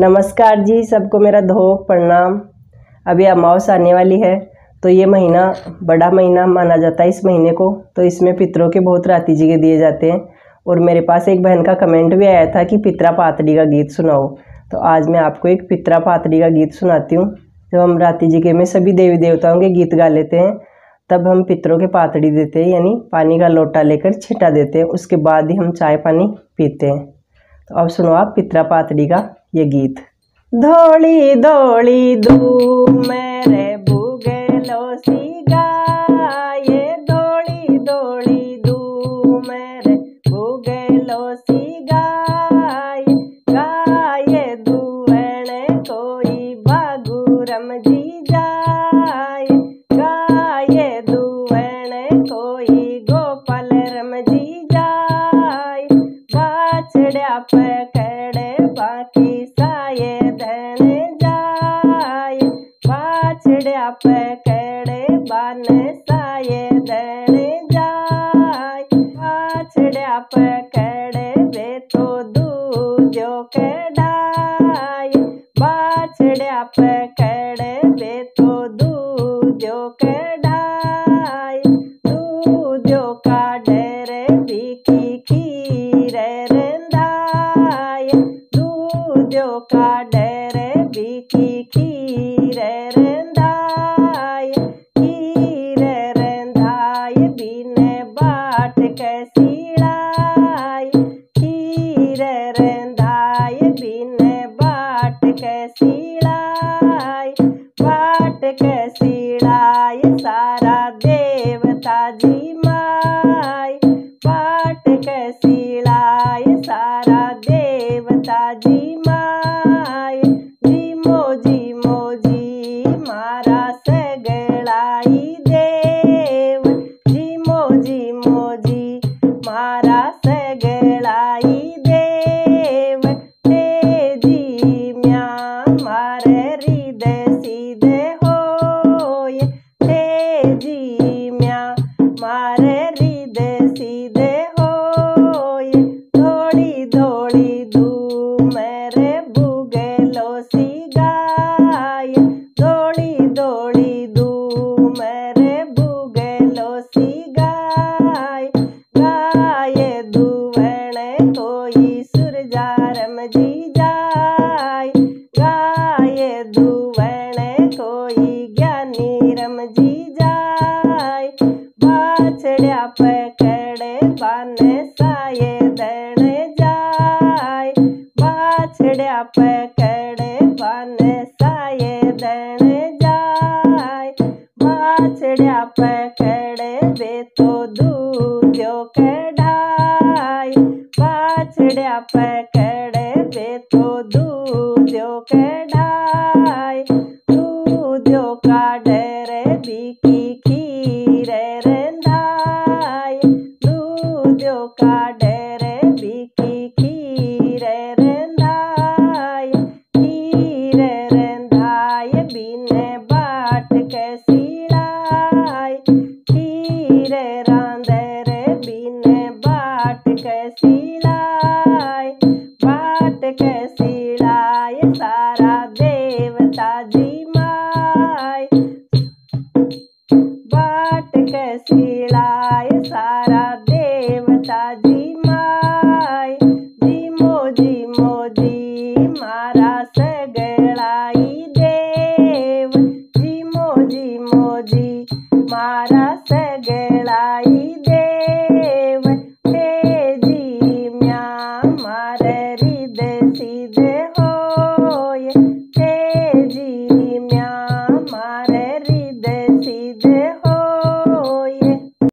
नमस्कार जी, सबको मेरा धोख प्रणाम। अभी अमावस आने वाली है तो ये महीना बड़ा महीना माना जाता है इस महीने को। तो इसमें पितरों के बहुत राती जी के दिए जाते हैं। और मेरे पास एक बहन का कमेंट भी आया था कि पितरा पातड़ी का गीत सुनाओ। तो आज मैं आपको एक पितरा पातड़ी का गीत सुनाती हूँ। जब हम राती जी के में सभी देवी देवताओं के गीत गा लेते हैं, तब हम पितरों के पातड़ी देते हैं, यानी पानी का लोटा लेकर छिटा देते हैं। उसके बाद ही हम चाय पानी पीते हैं। तो अब सुनो आप पितरा पातड़ी का ये गीत। धोली धोली दू मेरे बुगेलो सी गाये धोली धोली दू मेरे बुगेलो सी गाय गाये दुएणे कोई बागुरम जी जाय गाये दुएणे कोई गोपाल रम जी जाय बाछड़िया पकड़े बाकी बाछड़िया पकड़े बान साये बाछड़िया पकड़े वे तो दूजो के डाय बाछड़िया पकड़े वे तो दूजो के डाय दूजो का डेरे बिकी खीर रंधाय दूजो का डेरे बिकी खीर बाट कैसीड़ाय खीर रंधाय बिन बाट कैसीड़ाय पकड़े बान साये दण जाय बाछड़ा पकड़े बन साये दण जाय बाछड़ा पकड़े बे तो दूध कढ़ाई बाछड़ा पकड़े का डरे बिकी खीर रंधाय खीर रंधाय बिने बाट कैसीड़ाय खीर रांदर बिने बाट कैसीड़ाय मारा